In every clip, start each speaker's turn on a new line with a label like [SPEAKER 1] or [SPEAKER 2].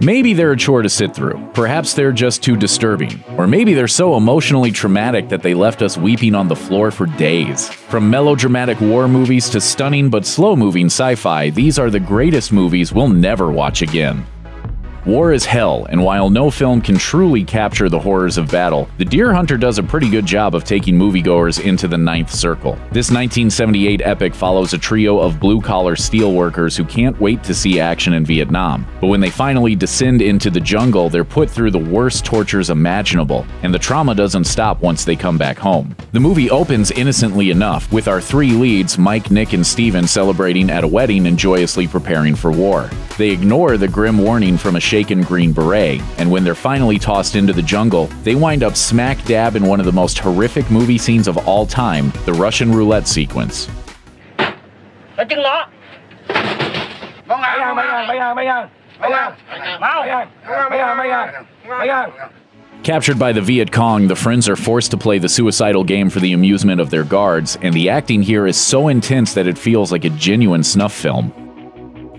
[SPEAKER 1] Maybe they're a chore to sit through. Perhaps they're just too disturbing. Or maybe they're so emotionally traumatic that they left us weeping on the floor for days. From melodramatic war movies to stunning but slow moving sci fi, these are the greatest movies we'll never watch again. War is hell, and while no film can truly capture the horrors of battle, The Deer Hunter does a pretty good job of taking moviegoers into the ninth circle. This 1978 epic follows a trio of blue collar steelworkers who can't wait to see action in Vietnam. But when they finally descend into the jungle, they're put through the worst tortures imaginable, and the trauma doesn't stop once they come back home. The movie opens innocently enough, with our three leads, Mike, Nick, and Steven, celebrating at a wedding and joyously preparing for war. They ignore the grim warning from a shaken Green Beret, and when they're finally tossed into the jungle, they wind up smack dab in one of the most horrific movie scenes of all time the Russian roulette sequence. Captured by the Viet Cong, the friends are forced to play the suicidal game for the amusement of their guards, and the acting here is so intense that it feels like a genuine snuff film.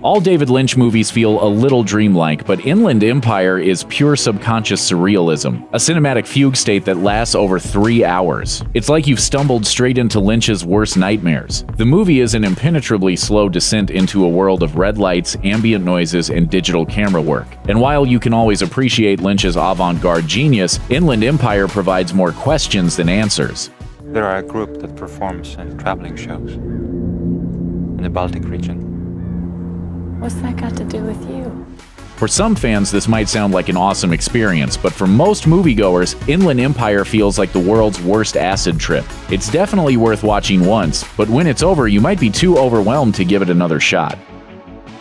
[SPEAKER 1] All David Lynch movies feel a little dreamlike, but Inland Empire is pure subconscious surrealism, a cinematic fugue state that lasts over three hours. It's like you've stumbled straight into Lynch's worst nightmares. The movie is an impenetrably slow descent into a world of red lights, ambient noises, and digital camera work. And while you can always appreciate Lynch's avant garde genius, Inland Empire provides more questions than answers.
[SPEAKER 2] There are a group that performs in traveling shows in the Baltic region.
[SPEAKER 3] What's that got to do with you?
[SPEAKER 1] For some fans, this might sound like an awesome experience, but for most moviegoers, Inland Empire feels like the world's worst acid trip. It's definitely worth watching once, but when it's over, you might be too overwhelmed to give it another shot.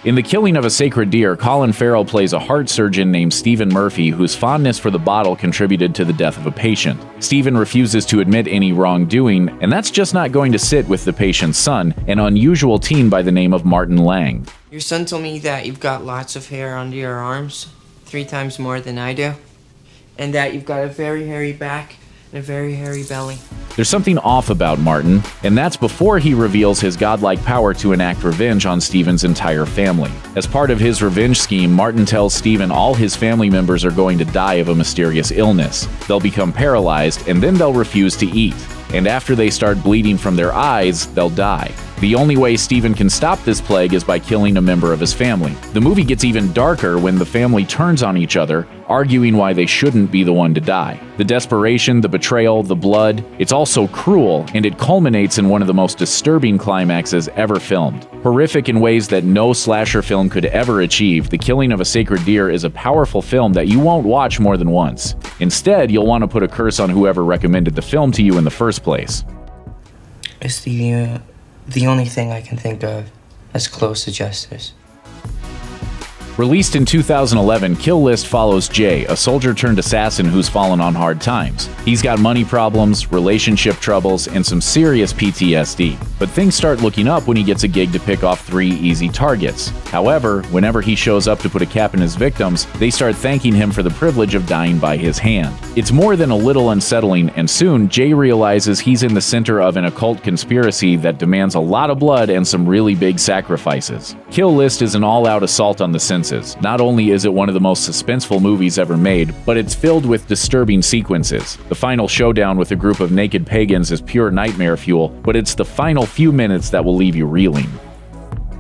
[SPEAKER 1] In The Killing of a Sacred Deer, Colin Farrell plays a heart surgeon named Stephen Murphy whose fondness for the bottle contributed to the death of a patient. Stephen refuses to admit any wrongdoing, and that's just not going to sit with the patient's son, an unusual teen by the name of Martin Lang.
[SPEAKER 4] Your son told me that you've got lots of hair under your arms, three times more than I do, and that you've got a very hairy back and a very hairy belly.
[SPEAKER 1] There's something off about Martin, and that's before he reveals his godlike power to enact revenge on Stephen's entire family. As part of his revenge scheme, Martin tells Stephen all his family members are going to die of a mysterious illness. They'll become paralyzed, and then they'll refuse to eat. And after they start bleeding from their eyes, they'll die. The only way Stephen can stop this plague is by killing a member of his family. The movie gets even darker when the family turns on each other, arguing why they shouldn't be the one to die. The desperation, the betrayal, the blood, it's all so cruel, and it culminates in one of the most disturbing climaxes ever filmed. Horrific in ways that no slasher film could ever achieve, The Killing of a Sacred Deer is a powerful film that you won't watch more than once. Instead, you'll want to put a curse on whoever recommended the film to you in the first place.
[SPEAKER 4] It's the uh, the only thing I can think of as close to justice.
[SPEAKER 1] Released in 2011, Kill List follows Jay, a soldier turned assassin who's fallen on hard times. He's got money problems, relationship troubles, and some serious PTSD. But things start looking up when he gets a gig to pick off three easy targets. However, whenever he shows up to put a cap in his victims, they start thanking him for the privilege of dying by his hand. It's more than a little unsettling, and soon Jay realizes he's in the center of an occult conspiracy that demands a lot of blood and some really big sacrifices. Kill List is an all out assault on the senses. Not only is it one of the most suspenseful movies ever made, but it's filled with disturbing sequences. The final showdown with a group of naked pagans is pure nightmare fuel, but it's the final few minutes that will leave you reeling.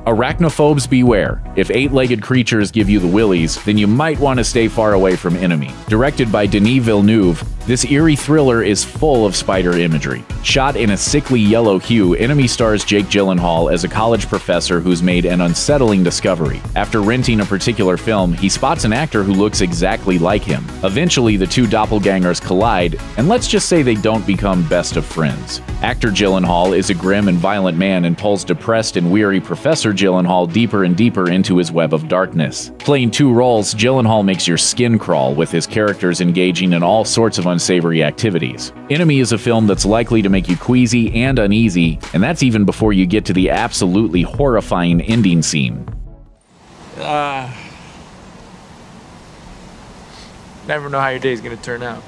[SPEAKER 1] Arachnophobes beware. If eight-legged creatures give you the willies, then you might want to stay far away from Enemy. Directed by Denis Villeneuve, this eerie thriller is full of spider imagery. Shot in a sickly yellow hue, Enemy stars Jake Gyllenhaal as a college professor who's made an unsettling discovery. After renting a particular film, he spots an actor who looks exactly like him. Eventually, the two doppelgangers collide, and let's just say they don't become best of friends. Actor Gyllenhaal is a grim and violent man and pulls depressed and weary Professor Gyllenhaal deeper and deeper into his web of darkness. Playing two roles, Gyllenhaal makes your skin crawl with his characters engaging in all sorts of unsavory activities. Enemy is a film that's likely to make you queasy and uneasy, and that's even before you get to the absolutely horrifying ending scene.
[SPEAKER 5] Uh, never know how your day's gonna turn out.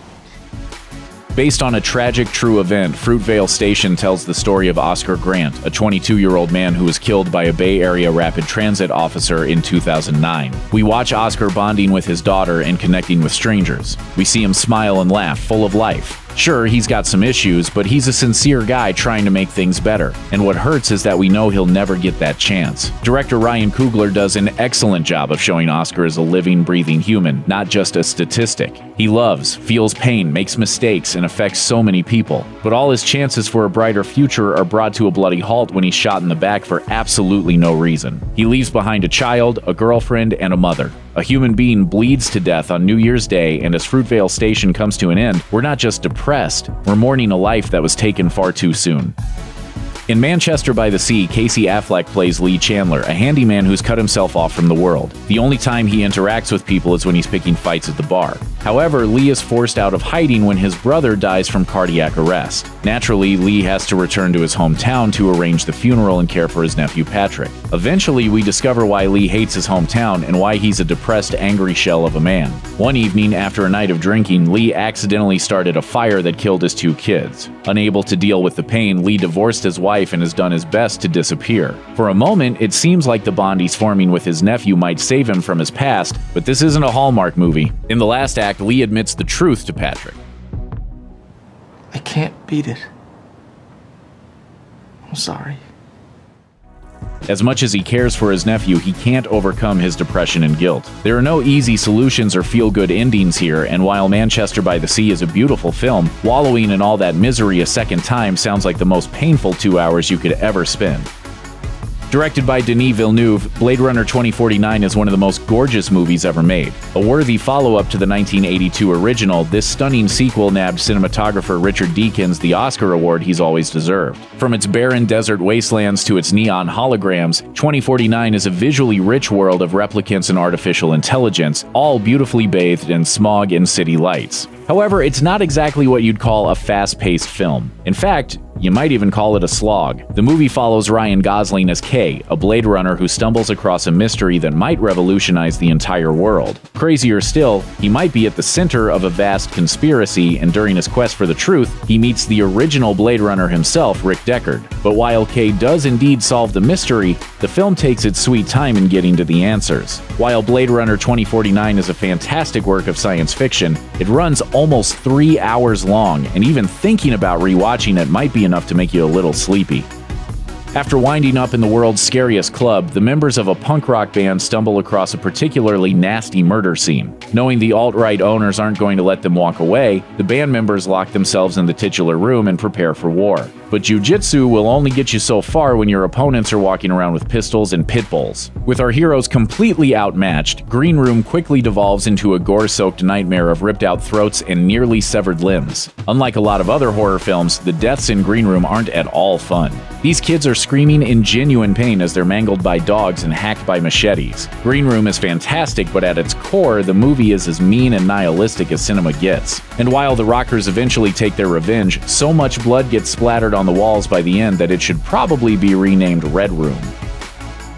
[SPEAKER 1] Based on a tragic true event, Fruitvale Station tells the story of Oscar Grant, a 22 year old man who was killed by a Bay Area rapid transit officer in 2009. We watch Oscar bonding with his daughter and connecting with strangers. We see him smile and laugh, full of life. Sure, he's got some issues, but he's a sincere guy trying to make things better. And what hurts is that we know he'll never get that chance. Director Ryan Coogler does an excellent job of showing Oscar as a living, breathing human, not just a statistic. He loves, feels pain, makes mistakes, and affects so many people. But all his chances for a brighter future are brought to a bloody halt when he's shot in the back for absolutely no reason. He leaves behind a child, a girlfriend, and a mother. A human being bleeds to death on New Year's Day, and as Fruitvale Station comes to an end, we're not just depressed, we're mourning a life that was taken far too soon. In Manchester by the Sea, Casey Affleck plays Lee Chandler, a handyman who's cut himself off from the world. The only time he interacts with people is when he's picking fights at the bar. However, Lee is forced out of hiding when his brother dies from cardiac arrest. Naturally, Lee has to return to his hometown to arrange the funeral and care for his nephew Patrick. Eventually, we discover why Lee hates his hometown and why he's a depressed, angry shell of a man. One evening, after a night of drinking, Lee accidentally started a fire that killed his two kids. Unable to deal with the pain, Lee divorced his wife and has done his best to disappear. For a moment, it seems like the bond he's forming with his nephew might save him from his past, but this isn't a Hallmark movie. In the last act, Lee admits the truth to Patrick.
[SPEAKER 5] I can't beat it. I'm sorry.
[SPEAKER 1] As much as he cares for his nephew, he can't overcome his depression and guilt. There are no easy solutions or feel good endings here, and while Manchester by the Sea is a beautiful film, wallowing in all that misery a second time sounds like the most painful two hours you could ever spend. Directed by Denis Villeneuve, Blade Runner 2049 is one of the most gorgeous movies ever made. A worthy follow up to the 1982 original, this stunning sequel nabbed cinematographer Richard Deakins the Oscar award he's always deserved. From its barren desert wastelands to its neon holograms, 2049 is a visually rich world of replicants and artificial intelligence, all beautifully bathed in smog and city lights. However, it's not exactly what you'd call a fast paced film. In fact, you might even call it a slog. The movie follows Ryan Gosling as K, a Blade Runner who stumbles across a mystery that might revolutionize the entire world. Crazier still, he might be at the center of a vast conspiracy, and during his quest for the truth, he meets the original Blade Runner himself, Rick Deckard. But while K does indeed solve the mystery, the film takes its sweet time in getting to the answers. While Blade Runner 2049 is a fantastic work of science fiction, it runs almost three hours long, and even thinking about rewatching it might be enough to make you a little sleepy. After winding up in the world's scariest club, the members of a punk rock band stumble across a particularly nasty murder scene. Knowing the alt right owners aren't going to let them walk away, the band members lock themselves in the titular room and prepare for war. But jujitsu will only get you so far when your opponents are walking around with pistols and pit bulls. With our heroes completely outmatched, Green Room quickly devolves into a gore soaked nightmare of ripped out throats and nearly severed limbs. Unlike a lot of other horror films, the deaths in Green Room aren't at all fun. These kids are screaming in genuine pain as they're mangled by dogs and hacked by machetes. Green Room is fantastic, but at its core, the movie is as mean and nihilistic as cinema gets. And while the rockers eventually take their revenge, so much blood gets splattered on the walls by the end that it should probably be renamed Red Room.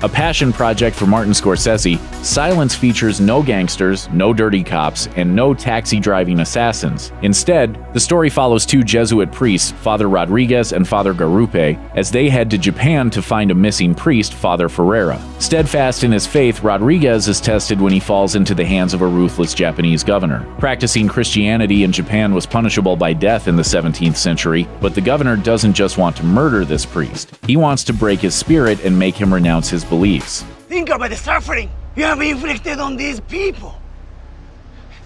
[SPEAKER 1] A passion project for Martin Scorsese, Silence features no gangsters, no dirty cops, and no taxi driving assassins. Instead, the story follows two Jesuit priests, Father Rodriguez and Father Garupe, as they head to Japan to find a missing priest, Father Ferreira. Steadfast in his faith, Rodriguez is tested when he falls into the hands of a ruthless Japanese governor. Practicing Christianity in Japan was punishable by death in the 17th century, but the governor doesn't just want to murder this priest. He wants to break his spirit and make him renounce his beliefs.
[SPEAKER 6] Think about the suffering you have inflicted on these people.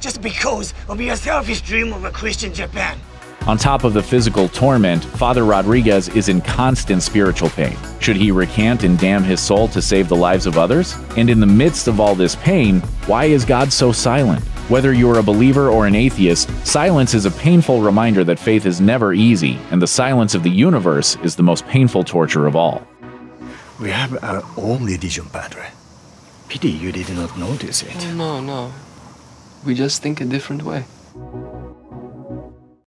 [SPEAKER 6] Just because of your selfish dream of a Christian Japan.
[SPEAKER 1] On top of the physical torment, Father Rodriguez is in constant spiritual pain. Should he recant and damn his soul to save the lives of others? And in the midst of all this pain, why is God so silent? Whether you're a believer or an atheist, silence is a painful reminder that faith is never easy, and the silence of the universe is the most painful torture of all.
[SPEAKER 7] We have our own religion, Padre. Pity you did not notice it.
[SPEAKER 5] Oh, no, no. We just think a different way.